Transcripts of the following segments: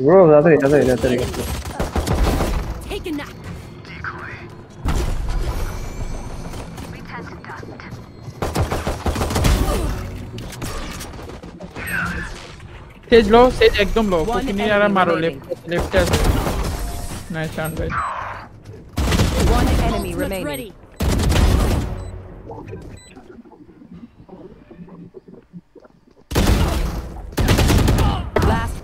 Bro, that's it. Take a nap. Decoy. Pretend to dust. Sage low, Sage একদম low. কিছু নেই আর মারো left left আছে। Nice শান ভাই। One enemy remaining.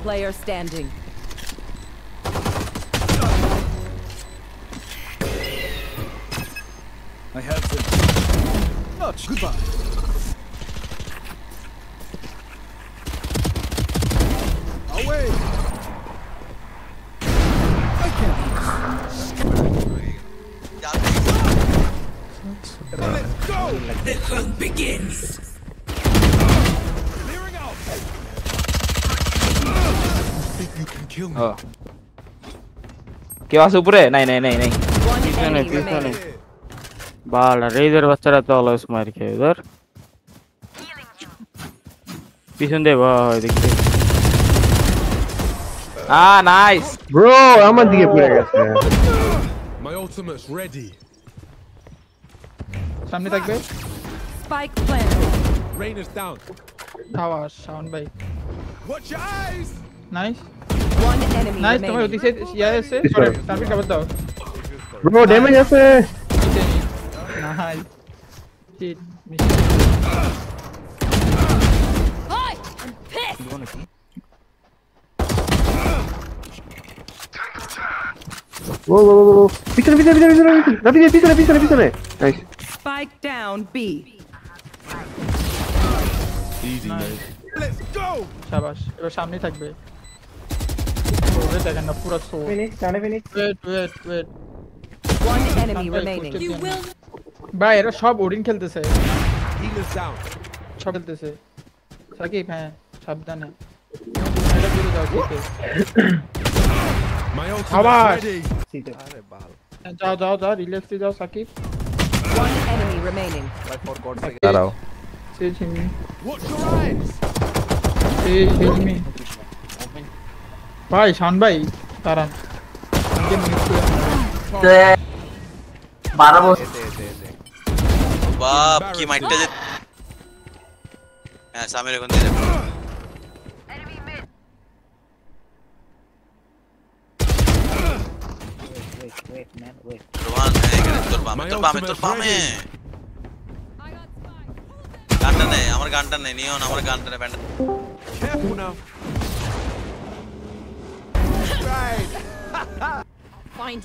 player standing. I have them Much. goodbye. Away. I can't let's go. The hunt begins Oh. क्या super है नहीं नहीं नहीं नहीं पीछे नहीं पीछे नहीं बाल was इधर बच्चा रहता है उस मार के उधर पीछे दे भाई Ah, nice. Bro, I'm on the get player. My ultimate's ready. सामने तक Spike plan. Rain is down. Tower, sound bye. Watch your eyes. Nice. One enemy nice, तुम्हें उसी से यार से सामने का बताओ ब्रो डैमेज ऐसे nice cheat Hi, I'm pissed. Whoa, whoa, whoa, whoa. Pistole, pistole, pistole, pistole. Pistole, pistole, pistole. Nice. Spike down, B. Easy, nice. Let's go! Shabash. এবার সামনে থাকবে। Wait Finish, finish. Wait, wait, wait. One enemy remaining. You will. ভাই এরা সব Odin খেলতেছে সব খেলতেছে সাকিব হ্যাঁ সাবধানে এটা দিয়ে দাও ঠিক আছে আবার আরে বাল যাও যাও যাও রিল্যাক্সে যাও Shakib One enemy remaining. I forgot. Hello. Sage him. Watch your eyes. Sage him. ভাই শান ভাই দাঁড়ান এতে বাপ কি মাইটটা যে হ্যাঁ সামির এখন দিয়ে যাবে রোহান হ্যাঁ, তোর বামে তোর বামে তোর বামে গানটা নেই আমার গানটা নেই নিও আমার গানটা নেই ব্যান্ড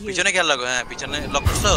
পিছনে খেয়াল রাখো হ্যাঁ পিছনে লক করছো